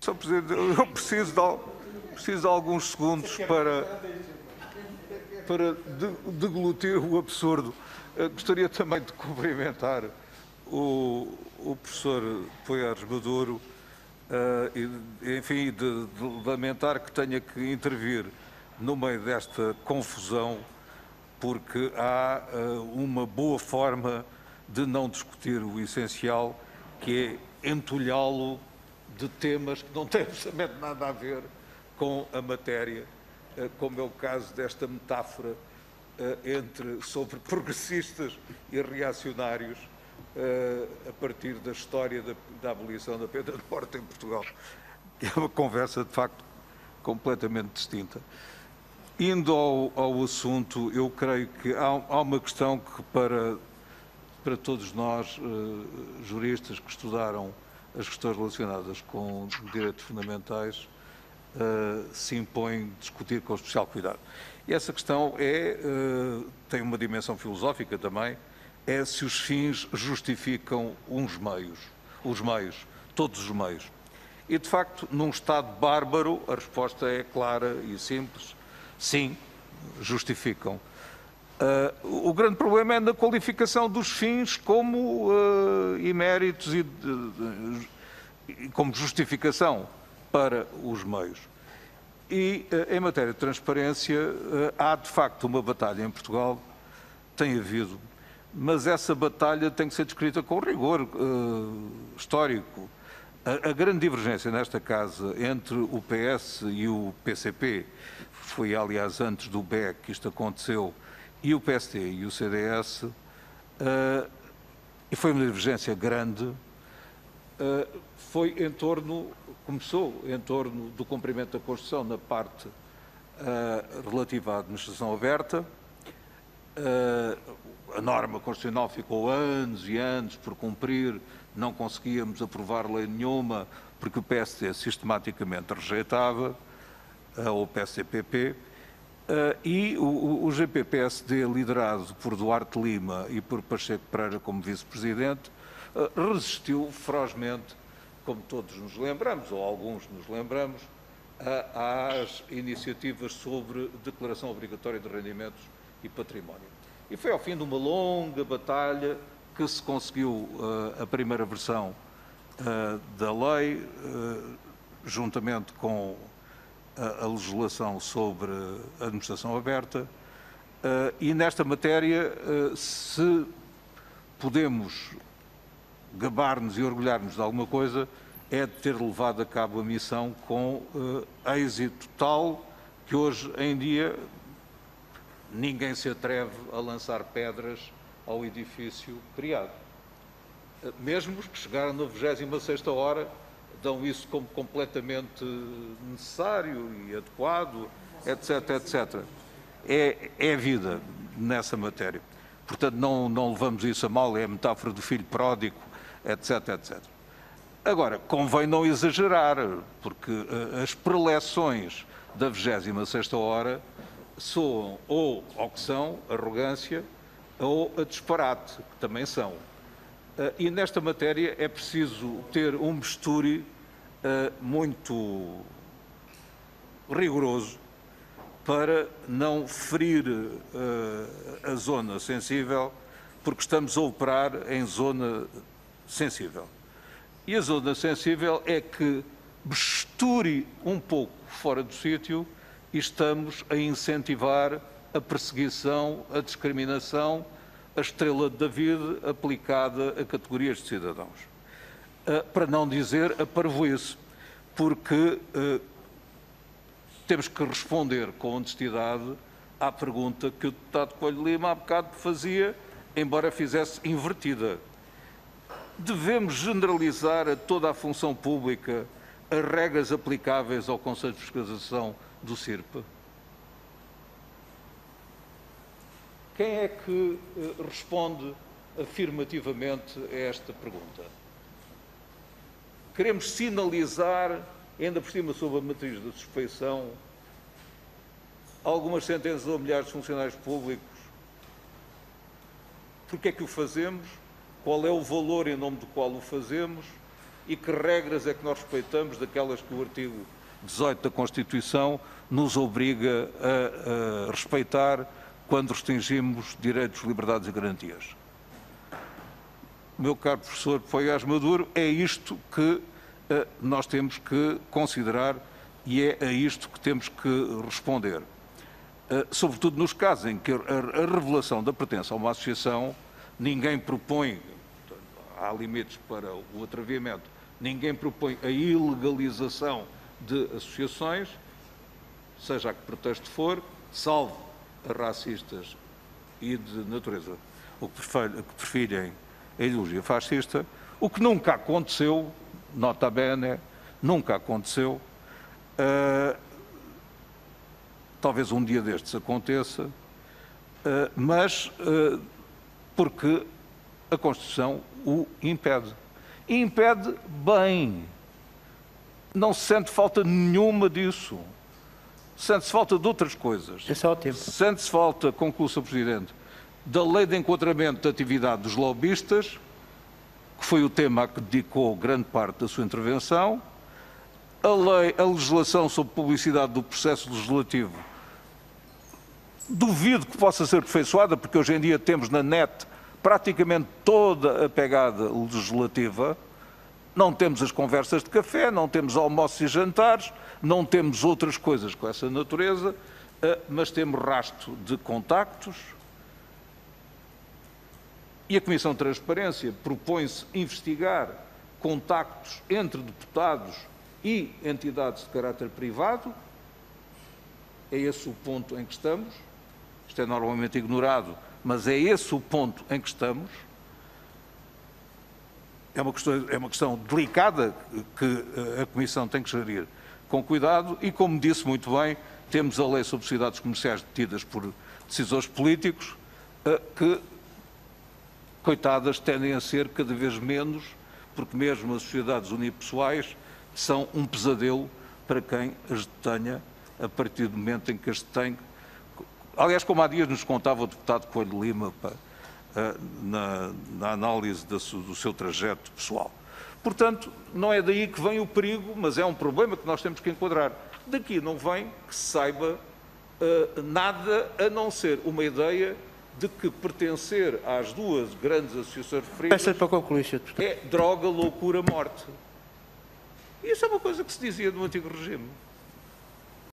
Sr. Presidente, eu preciso de, preciso de alguns segundos para, para deglutir o absurdo. Eu gostaria também de cumprimentar o, o professor Poiares Maduro uh, e, enfim, de, de lamentar que tenha que intervir no meio desta confusão porque há uh, uma boa forma de não discutir o essencial, que é entulhá-lo de temas que não têm absolutamente nada a ver com a matéria, uh, como é o caso desta metáfora uh, entre, sobre progressistas e reacionários a partir da história da, da abolição da pena de morte em Portugal. É uma conversa, de facto, completamente distinta. Indo ao, ao assunto, eu creio que há, há, uma questão que para, para todos nós, juristas que estudaram as questões relacionadas com direitos fundamentais, uh, se impõe discutir com especial cuidado. E essa questão é, uh, tem uma dimensão filosófica também, é se os fins justificam uns meios, os meios, todos os meios. E, de facto, num Estado bárbaro, a resposta é clara e simples, sim, justificam. Uh, o grande problema é na qualificação dos fins como uh, e, de, de, como justificação para os meios. E uh, em matéria de transparência, uh, há de facto uma batalha em Portugal, tem havido, mas essa batalha tem que ser descrita com rigor histórico. A, a grande divergência nesta casa entre o PS e o PCP foi aliás antes do BEC que isto aconteceu, e o PST e o CDS, uh, eh, e foi uma divergência grande, uh, foi em torno, começou em torno do cumprimento da Constituição na parte uh, relativa à administração aberta. a norma constitucional ficou anos e anos por cumprir, não conseguíamos aprovar lei nenhuma, porque o PST sistematicamente rejeitava ou PSCPP, Uh, e o, o GPPSD, liderado por Duarte Lima e por Pacheco Pereira como vice-presidente, uh, resistiu ferozmente, como todos nos lembramos, ou alguns nos lembramos, uh, às iniciativas sobre declaração obrigatória de rendimentos e património. E foi ao fim de uma longa batalha que se conseguiu a primeira versão da lei, juntamente com a, legislação sobre administração aberta uh, e nesta matéria, uh, se podemos gabar-nos e orgulhar-nos de alguma coisa, é de ter levado a cabo a missão com uh, êxito tal que hoje em dia ninguém se atreve a lançar pedras ao edifício criado. Mesmo os que chegaram na 26ª hora dão isso como completamente necessário e adequado, etc, etc. É, é vida nessa matéria. Portanto, não, não levamos isso a mal, é a metáfora do filho pródigo, etc, etc. Agora, convém não exagerar, porque uh, as preleções da 26ª hora soam ou ao que são, arrogância, ou a disparate, que também são. Uh, e nesta matéria é preciso ter um misture uh, muito rigoroso para não ferir uh, a zona sensível, porque estamos a operar em zona sensível. E a zona sensível é que misture um pouco fora do sítio e estamos a incentivar a perseguição, a discriminação, a estrela de David aplicada a categorias de cidadãos. Eh, para não dizer a parvoíce, porque uh, temos que responder com honestidade à pergunta que o deputado Coelho Lima há bocado fazia, embora fizesse invertida. Devemos generalizar a toda a função pública as regras aplicáveis ao Conselho de Fiscalização do CIRP? Quem é que uh, responde afirmativamente a esta pergunta? queremos sinalizar, ainda por cima sob a matriz da suspeição, algumas sentenças ou milhares de funcionários públicos. Porquê é que o fazemos? Qual é o valor em nome do qual o fazemos? e que regras é que nós respeitamos daquelas que o artigo 18 da Constituição nos obriga a, a respeitar quando restringimos direitos, liberdades e garantias. Meu caro professor Poiás Maduro, é isto que uh, nós temos que considerar e é a isto que temos que responder. Uh, sobretudo nos casos em que a, a revelação da pertença a uma associação, ninguém propõe, há limites para o atraviamento, ninguém propõe a ilegalização de associações, seja a que pretexto for, salvo racistas e de natureza, o que preferem a ideologia fascista, o que nunca aconteceu, nota bene, nunca aconteceu, uh, talvez um dia destes aconteça, uh, mas uh, porque a Constituição o impede. E impede bem. Não se sente falta nenhuma disso. Sente-se falta de outras coisas. É só o tempo. Sente-se falta, conclui Sr. Presidente, da lei de enquadramento da atividade dos lobistas, que foi o tema a que dedicou grande parte da sua intervenção, a, lei, a legislação sobre publicidade do processo legislativo. Duvido que possa ser aperfeiçoada, porque hoje em dia temos na net praticamente toda a pegada legislativa. Não temos as conversas de café, não temos almoços e jantares, não temos outras coisas com essa natureza, eh, mas temos rasto de contactos. E a Comissão de Transparência propõe-se investigar contactos entre deputados e entidades de caráter privado. É esse o ponto em que estamos. Isto é normalmente ignorado mas é esse o ponto em que estamos. É uma questão, é uma questão delicada que eh, a Comissão tem que gerir com cuidado e, como disse muito bem, temos a lei sobre sociedades comerciais detidas por decisores políticos eh, que, coitadas, tendem a ser cada vez menos, porque mesmo as sociedades unipessoais são um pesadelo para quem as detenha a partir do momento em que as detém. Aliás, como há dias nos contava o deputado Coelho Lima na, na, análise do, do seu trajeto pessoal. Portanto, não é daí que vem o perigo, mas é um problema que nós temos que enquadrar. Daqui não vem que se saiba uh, nada a não ser uma ideia de que pertencer às duas grandes associações referidas para concluir, é droga, loucura, morte. Isso é uma coisa que se dizia no antigo regime.